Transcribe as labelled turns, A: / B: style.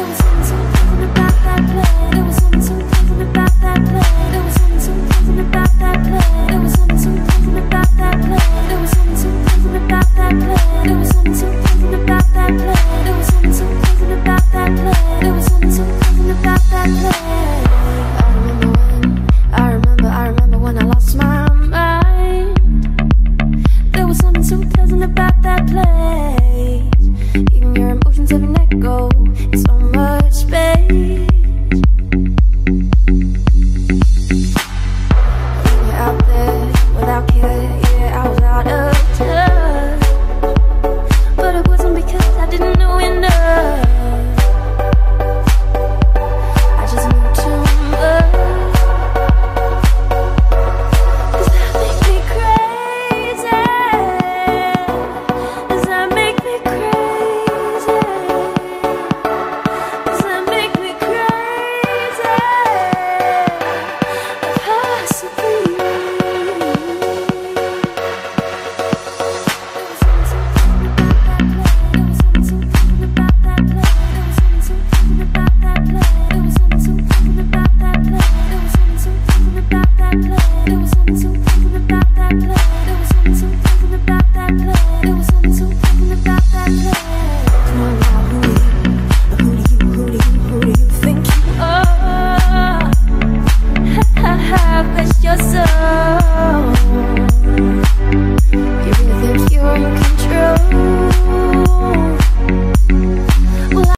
A: those